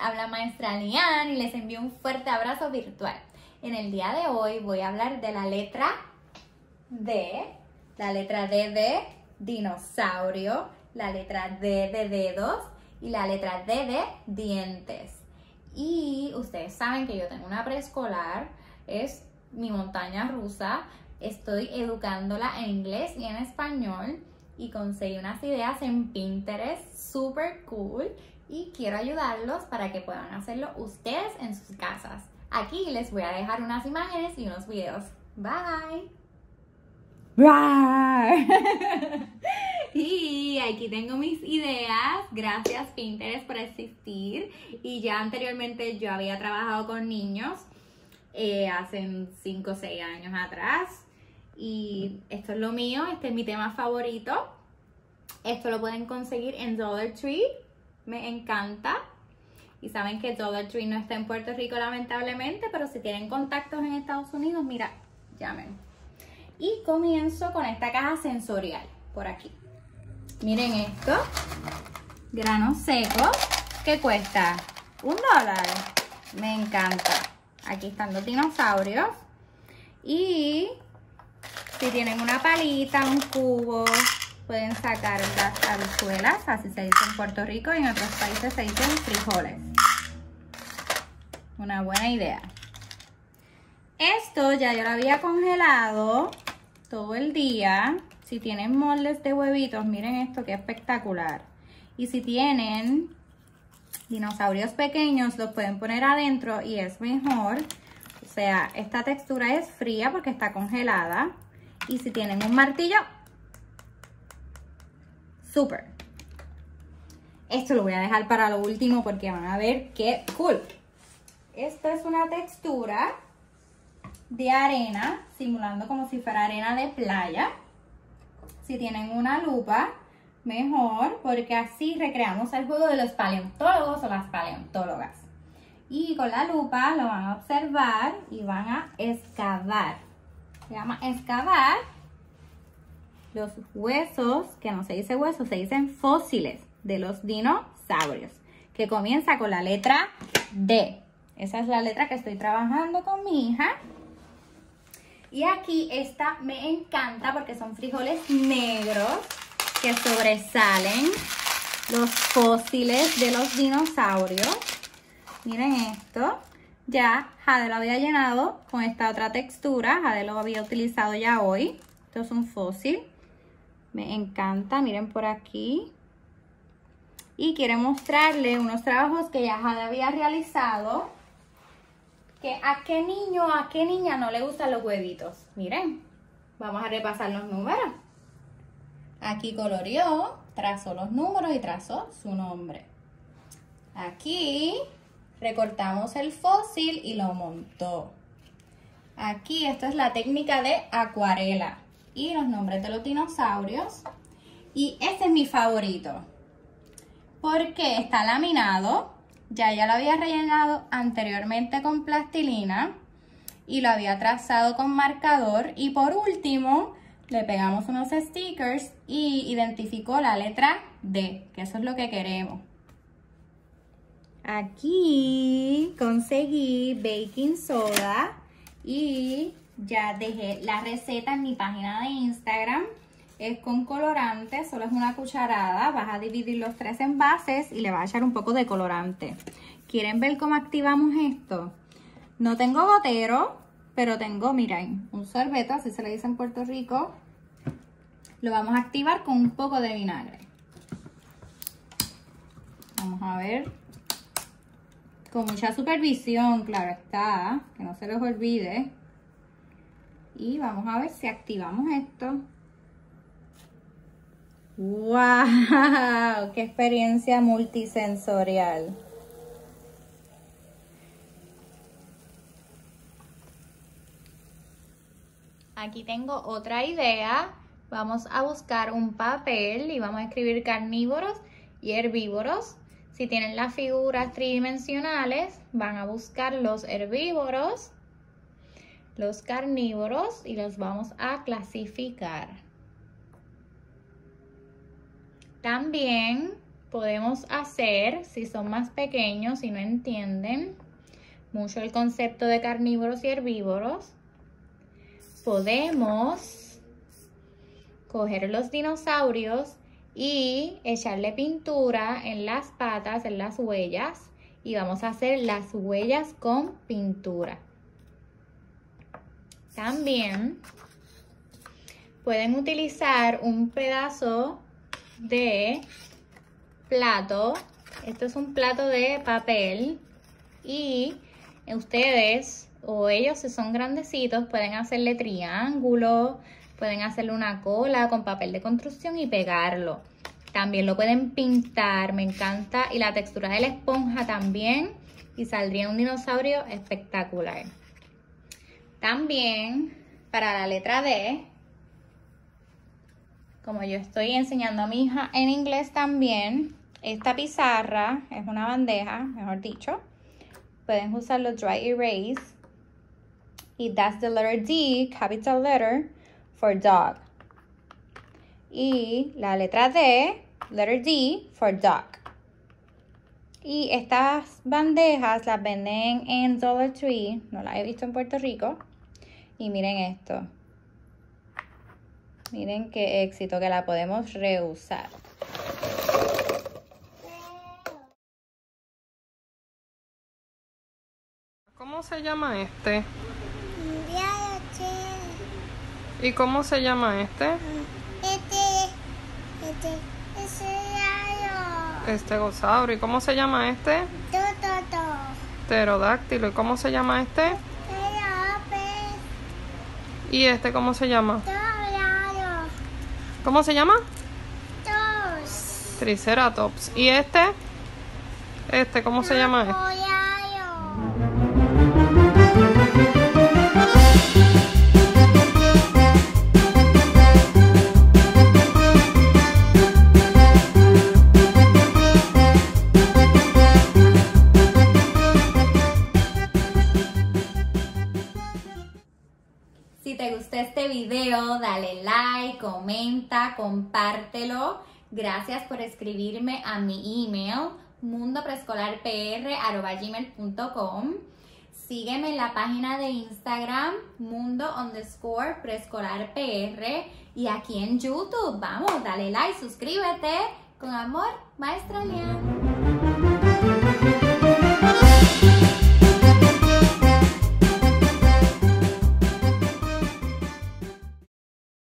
habla maestra Lian y les envío un fuerte abrazo virtual. En el día de hoy voy a hablar de la letra D, la letra D de dinosaurio, la letra D de dedos y la letra D de dientes. Y ustedes saben que yo tengo una preescolar, es mi montaña rusa, estoy educándola en inglés y en español y conseguí unas ideas en Pinterest super cool y quiero ayudarlos para que puedan hacerlo ustedes en sus casas. Aquí les voy a dejar unas imágenes y unos videos. Bye. y aquí tengo mis ideas. Gracias Pinterest por existir. Y ya anteriormente yo había trabajado con niños eh, hace 5 o 6 años atrás. Y esto es lo mío, este es mi tema favorito. Esto lo pueden conseguir en Dollar Tree. Me encanta. Y saben que Dollar Tree no está en Puerto Rico lamentablemente, pero si tienen contactos en Estados Unidos, mira, llamen. Y comienzo con esta caja sensorial por aquí. Miren esto. Grano seco. ¿Qué cuesta? Un dólar. Me encanta. Aquí están los dinosaurios. Y si tienen una palita, un cubo, pueden sacar las habichuelas, así se dice en Puerto Rico y en otros países se dicen frijoles. Una buena idea. Esto ya yo lo había congelado todo el día. Si tienen moldes de huevitos, miren esto que espectacular. Y si tienen dinosaurios pequeños, los pueden poner adentro y es mejor. O sea, esta textura es fría porque está congelada. Y si tienen un martillo, súper. Esto lo voy a dejar para lo último porque van a ver qué cool. Esta es una textura de arena, simulando como si fuera arena de playa. Si tienen una lupa, mejor, porque así recreamos el juego de los paleontólogos o las paleontólogas. Y con la lupa lo van a observar y van a excavar se llama excavar los huesos, que no se dice huesos, se dicen fósiles de los dinosaurios, que comienza con la letra D. Esa es la letra que estoy trabajando con mi hija. Y aquí esta me encanta porque son frijoles negros que sobresalen los fósiles de los dinosaurios. Miren esto. Ya Jade lo había llenado con esta otra textura. Jade lo había utilizado ya hoy. Esto es un fósil. Me encanta. Miren por aquí. Y quiero mostrarle unos trabajos que ya había realizado. Que a qué niño, a qué niña no le gustan los huevitos. Miren. Vamos a repasar los números. Aquí coloreó, trazó los números y trazó su nombre. Aquí recortamos el fósil y lo montó. Aquí esto es la técnica de acuarela y los nombres de los dinosaurios. Y este es mi favorito porque está laminado. Ya ya lo había rellenado anteriormente con plastilina y lo había trazado con marcador. Y por último le pegamos unos stickers y identificó la letra D, que eso es lo que queremos. Aquí conseguí baking soda y ya dejé la receta en mi página de Instagram. Es con colorante, solo es una cucharada. Vas a dividir los tres envases y le vas a echar un poco de colorante. ¿Quieren ver cómo activamos esto? No tengo gotero, pero tengo, miren, un sorbeto, así se le dice en Puerto Rico. Lo vamos a activar con un poco de vinagre. Vamos a ver con mucha supervisión, claro está, que no se les olvide. Y vamos a ver si activamos esto. ¡Wow! ¡Qué experiencia multisensorial! Aquí tengo otra idea. Vamos a buscar un papel y vamos a escribir carnívoros y herbívoros. Si tienen las figuras tridimensionales, van a buscar los herbívoros, los carnívoros y los vamos a clasificar. También podemos hacer si son más pequeños y no entienden mucho el concepto de carnívoros y herbívoros. Podemos coger los dinosaurios y echarle pintura en las patas, en las huellas y vamos a hacer las huellas con pintura. También pueden utilizar un pedazo de plato. Esto es un plato de papel y ustedes o ellos si son grandecitos pueden hacerle triángulos, pueden hacerle una cola con papel de construcción y pegarlo. También lo pueden pintar, me encanta. Y la textura de la esponja también. Y saldría un dinosaurio espectacular. También, para la letra D, como yo estoy enseñando a mi hija en inglés también, esta pizarra es una bandeja, mejor dicho. Pueden usar los dry erase. Y that's the letter D, capital letter, for dog. Y la letra D, letter D, for dog. Y estas bandejas las venden en Dollar Tree, no las he visto en Puerto Rico. Y miren esto. Miren qué éxito que la podemos reusar. ¿Cómo se llama este? ¿Y cómo se llama este? Este, este, este Este gosaurio. ¿Y cómo se llama este? Toto, Pterodáctilo. ¿Y cómo se llama este? ¿Y este cómo se llama? ¿Cómo se llama? Dos. Triceratops. ¿Y este? Este, ¿cómo se llama dale like, comenta, compártelo. Gracias por escribirme a mi email mundopreescolarpr.com. Sígueme en la página de Instagram mundo underscore preescolar PR y aquí en YouTube. Vamos, dale like, suscríbete. Con amor, Maestra Lian.